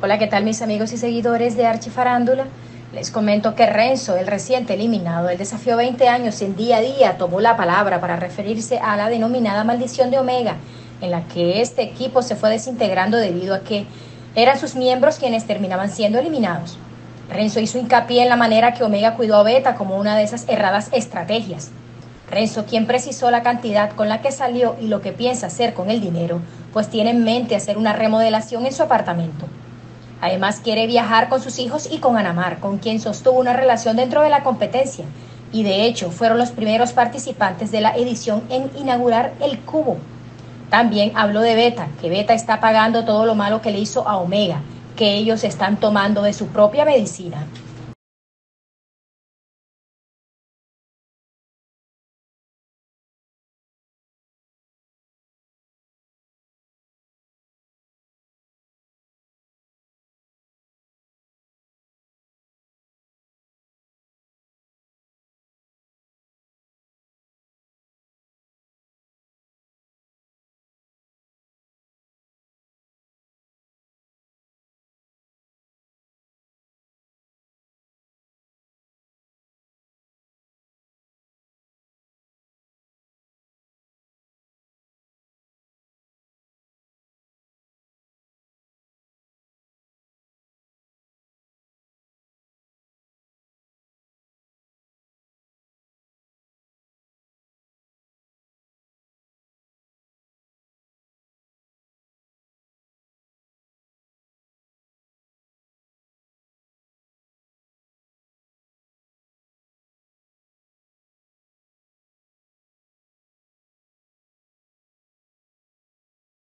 Hola, ¿qué tal mis amigos y seguidores de Archifarándula? Les comento que Renzo, el reciente eliminado del desafío 20 años en día a día, tomó la palabra para referirse a la denominada maldición de Omega, en la que este equipo se fue desintegrando debido a que eran sus miembros quienes terminaban siendo eliminados. Renzo hizo hincapié en la manera que Omega cuidó a Beta como una de esas erradas estrategias. Renzo, quien precisó la cantidad con la que salió y lo que piensa hacer con el dinero, pues tiene en mente hacer una remodelación en su apartamento. Además quiere viajar con sus hijos y con Anamar, con quien sostuvo una relación dentro de la competencia. Y de hecho fueron los primeros participantes de la edición en inaugurar el cubo. También habló de Beta, que Beta está pagando todo lo malo que le hizo a Omega, que ellos están tomando de su propia medicina.